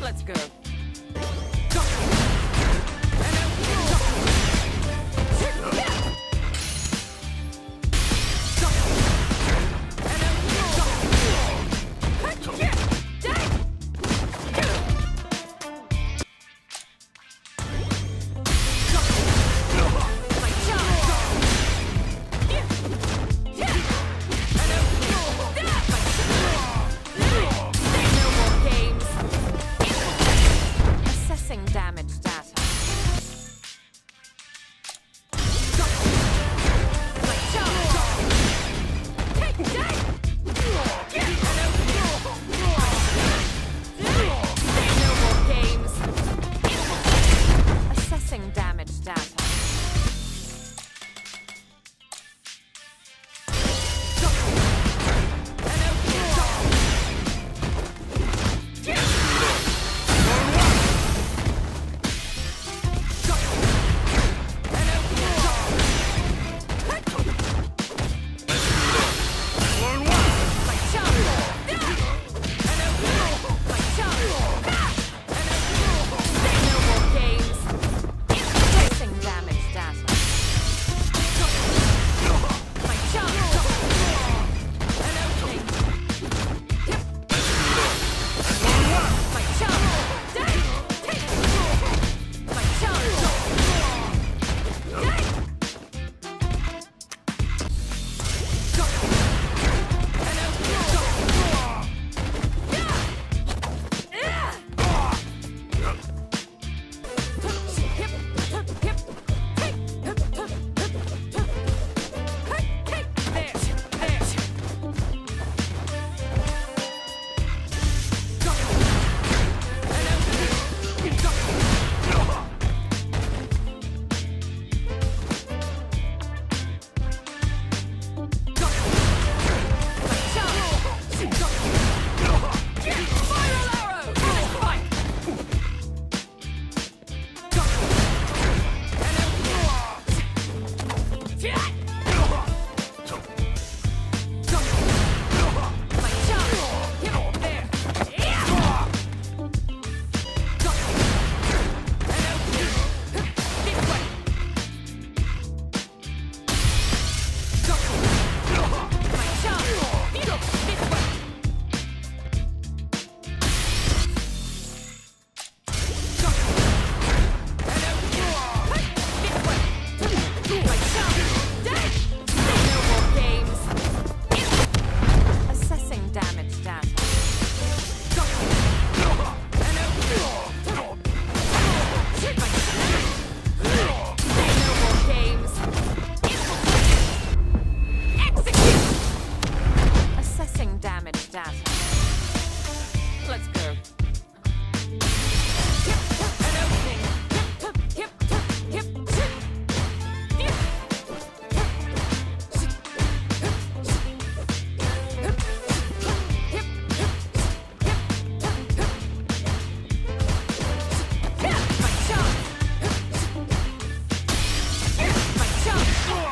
Let's go.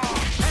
Oh.